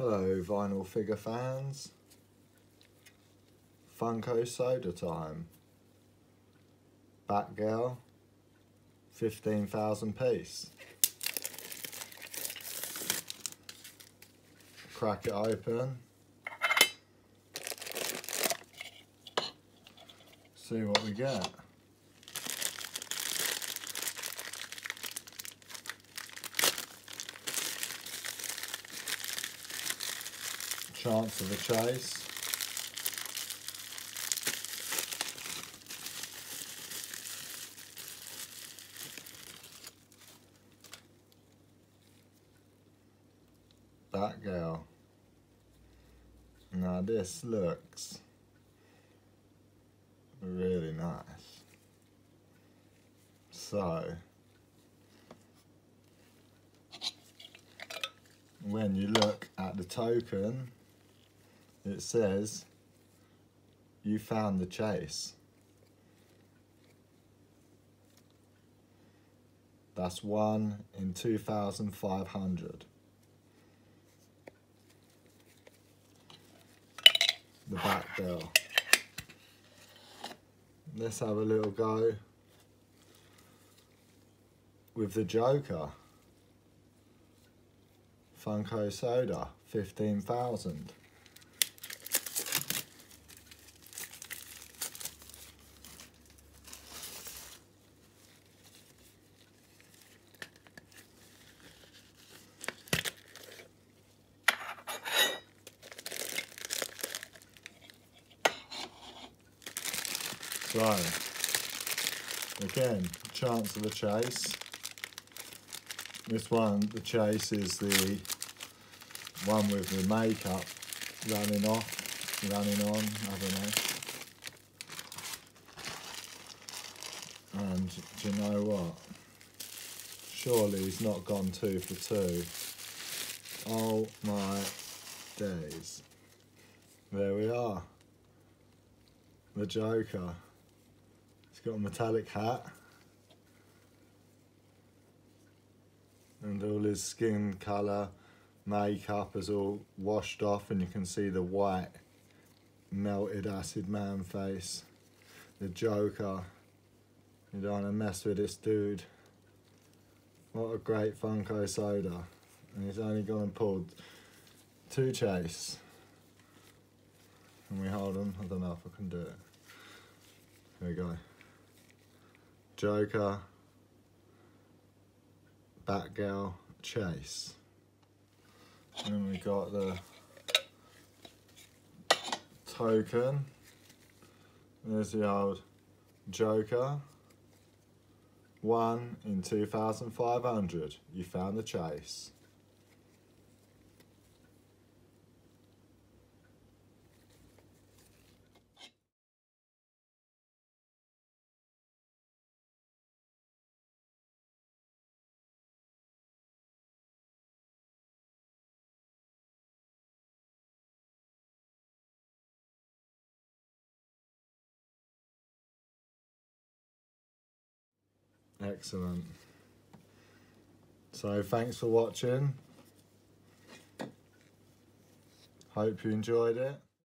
Hello vinyl figure fans. Funko Soda time. Batgirl. 15,000 piece. Crack it open. See what we get. Chance of a chase. Batgirl. Now this looks really nice. So, when you look at the token, it says you found the chase. That's one in 2,500. The Batgirl. Let's have a little go with the Joker. Funko Soda, 15,000. So, again, chance of a chase. This one, the chase is the one with the makeup running off, running on, I don't know. And do you know what? Surely he's not gone two for two. Oh my days. There we are. The Joker. He's got a metallic hat. And all his skin colour, makeup is all washed off and you can see the white melted acid man face. The Joker. You don't want to mess with this dude. What a great Funko soda. And he's only gone and pulled two chase. And we hold them. I don't know if I can do it. Here we go. Joker, Batgirl, Chase. And then we got the token. There's the old Joker. One in 2,500. You found the chase. Excellent. So thanks for watching. Hope you enjoyed it.